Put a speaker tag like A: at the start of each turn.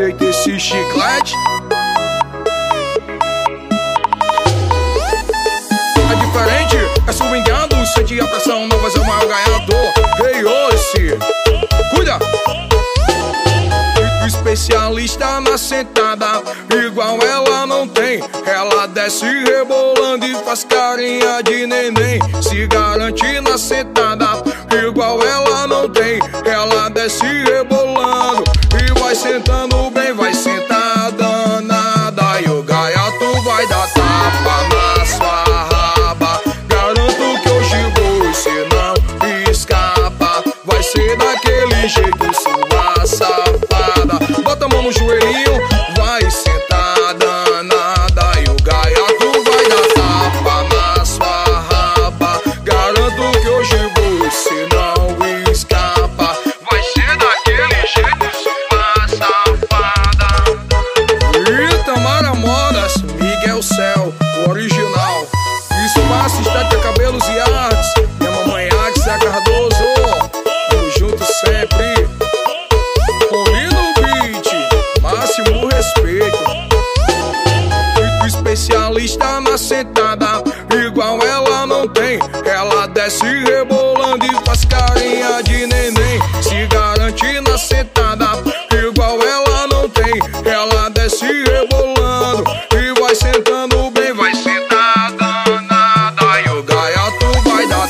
A: aceita esse chiclete? É diferente, é swingando, sente a pressão, não vai ser o maior ganhador. Hey, Ossi, cuida! Especialista na sentada, igual ela não tem. Ela desce rebolando e faz carinha de neném. Se garante na sentada, igual ela daquele jeito, sua safada. Bota a mão no joelhinho, lista na sentada, igual ela não tem. Ela desce rebolando e faz carinha de neném. Se garante na sentada, igual ela não tem. Ela desce rebolando e vai sentando bem, vai sentada, nada. E o gaiato vai dar